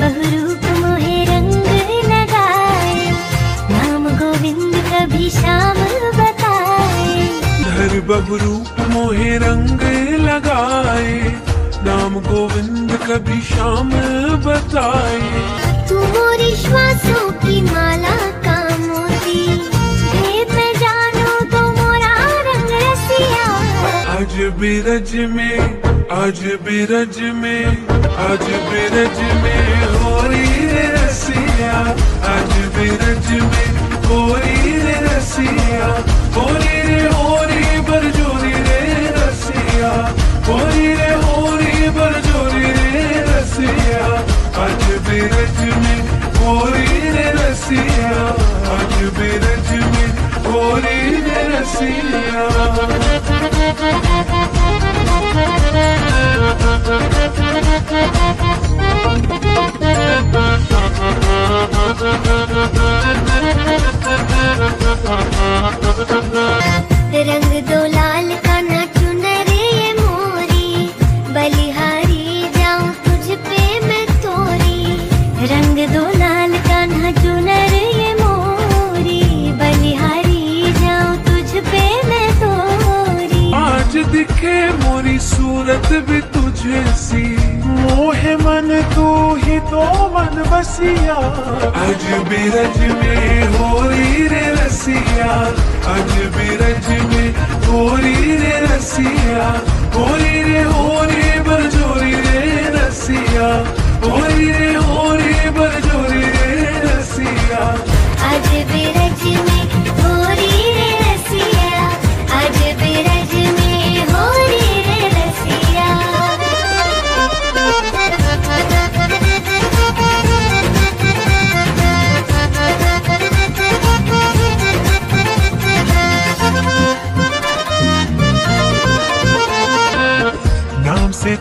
बहुरूप मोहे रंग लगाए गोविंद कभी बताए। मोहे रंग लगाए नाम गोविंद कभी शाम बताए। तू मोरी श्वासों की माला का मोती भेद जानो तो मोरा रंग रसिया। आज बिरज में आज बिरज में आज बिरज में होरी रे रसिया। आज बिरज में होरी आज बिरज में होरी रे रसिया आज दो बलिहारी सूरत भी तुझे सी मोहे मन, तू ही तो मन बसिया। आज बिरज में होरी रे रसिया। आज बिरज में होरी रे रसिया। होरी रे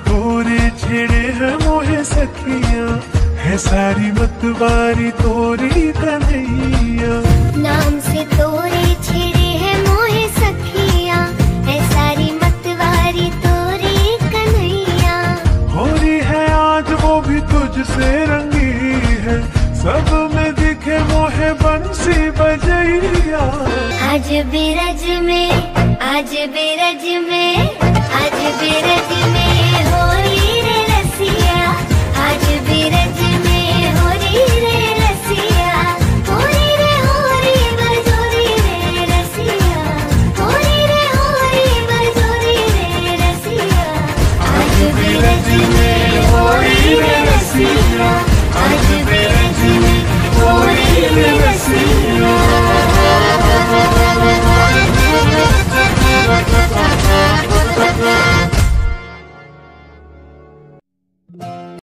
तोरे छेड़े है मोहे सखिया है सारी मतवारी तोरी कन्हैया। नाम से तोरे छेड़े हैं मोहे सखिया है सारी मतवारी तोरी कन्हैया। हो रही है आज वो भी तुझसे रंगी है सब में दिखे मोहे बंसी बजैया। आज बिरज में आज बिरज में